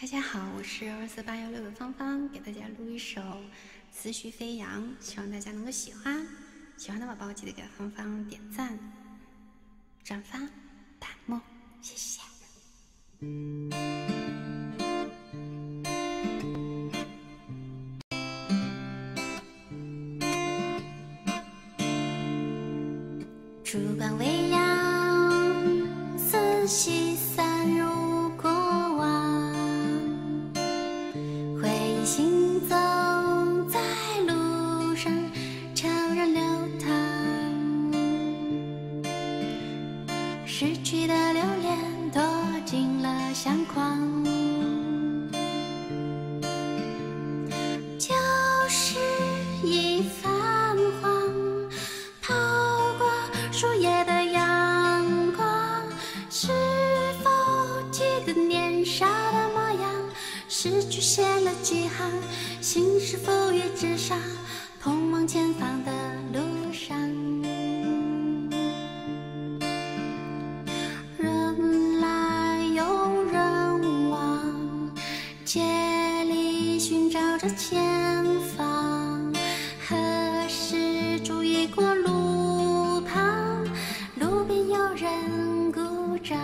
大家好，我是二四八幺六的芳芳，给大家录一首《思绪飞扬》，希望大家能够喜欢。喜欢的宝宝记得给芳芳点赞、转发、弹幕，谢谢。烛光微扬，行走在路上，悄然流淌。逝去的留恋，躲进了相框。旧时已泛黄，透过树叶的阳光，是否记得年少的梦？诗句写了几行，心事浮于纸上，通往前方的路上。人来又人往，街里寻找着前方。何时注意过路旁，路边有人鼓掌。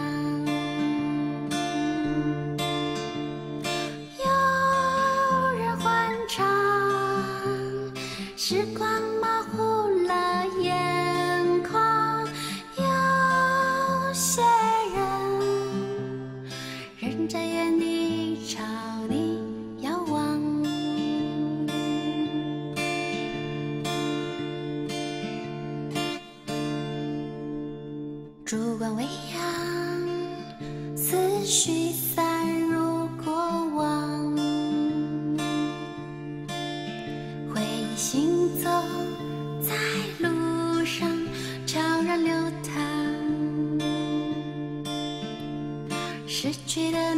时光模糊了眼眶。有些人仍在原地朝你遥望。烛光微扬，思绪散行走在路上，悄然流淌。失去的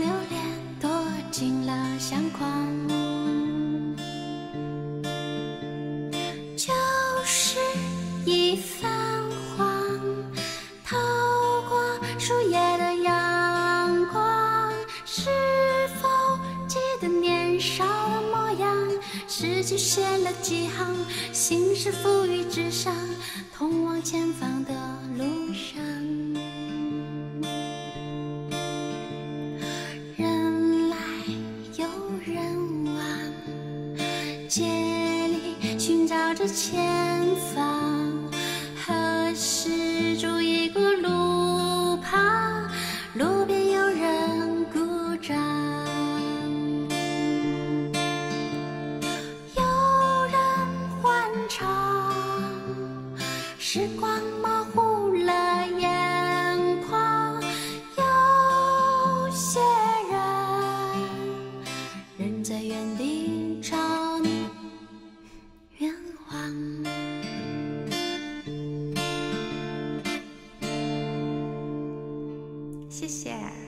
诗句写了几行，心事浮于纸上，通往前方的路上。人来又人往，街里寻找着前方。时光模糊了眼眶。有些人仍在原地找你远望。谢谢。